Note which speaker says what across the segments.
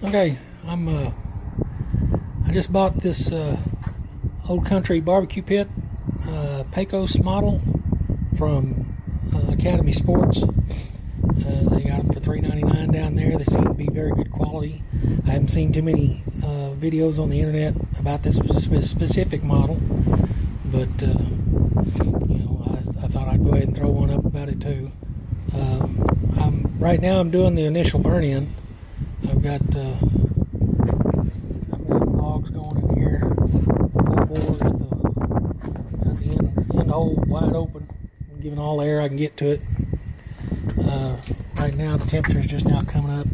Speaker 1: Okay, I'm uh I just bought this uh old country barbecue pit uh Pecos model from uh, Academy Sports. Uh, they got them for $3.99 down there. They seem to be very good quality. I haven't seen too many uh, videos on the internet about this specific model, but uh, you know, I, I, thought I'd go ahead and throw one up about it too. Um, I'm, right now, I'm doing the initial burn in. Got, got some logs going in here. Full bore, got the, got the end, end hole wide open, I'm giving all the air I can get to it. Uh, right now, the temperature is just now coming up.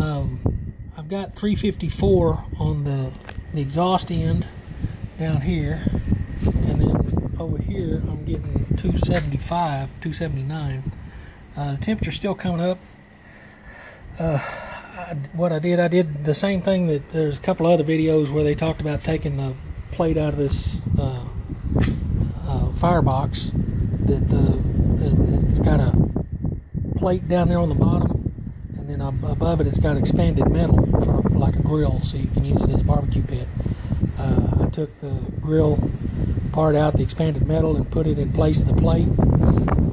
Speaker 1: Um, I've got 354 on the, the exhaust end down here, and then over here I'm getting 275, 279. Uh, the temperature's still coming up. Uh, What I did, I did the same thing that there's a couple other videos where they talked about taking the plate out of this uh, uh firebox. That the it's got a plate down there on the bottom, and then above it, it's got expanded metal for like a grill, so you can use it as a barbecue pit. Uh, I took the grill part out, the expanded metal, and put it in place of the plate.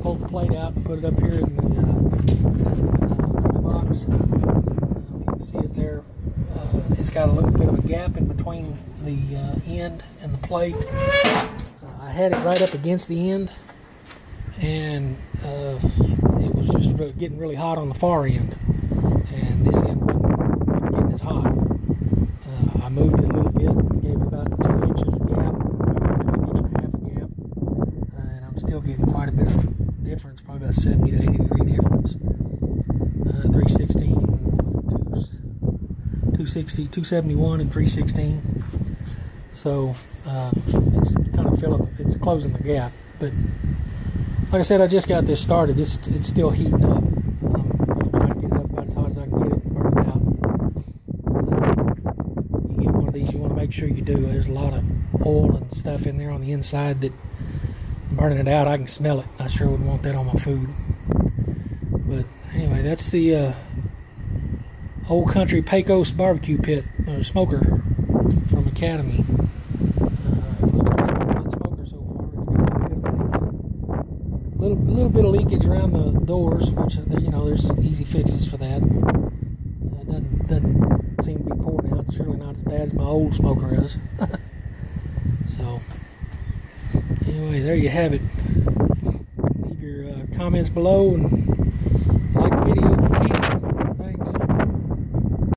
Speaker 1: Pulled the plate out and put it up here in the, uh, uh, box. Uh, see it there. Uh, it's got a little bit of a gap in between the uh, end and the plate. I had it right up against the end, and it was just really getting really hot on the far end, and this end wasn't, getting as hot. Uh, I moved it a little bit, gave it about two inches gap, an inch and a half gap, uh, and I'm still getting quite a bit of difference, probably about 70 to 80 degree difference. Uh, 316 was it 260, 271 and 316. So uh, it's kind of filling, it's closing the gap, but like I said, I just got this started. It's it's still heating up. I'm trying to get you get one of these, you want to make sure you do. There's a lot of oil and stuff in there on the inside that burning it out, I can smell it. I sure wouldn't want that on my food. But anyway, that's the uh, old country Pecos barbecue pit uh, smoker from Academy. a little bit of leakage around the doors, which you know there's easy fixes for that. Uh, doesn't doesn't seem to be pouring out. Surely not as bad as my old smoker is. so anyway, there you have it. Leave your uh, comments below and like the video.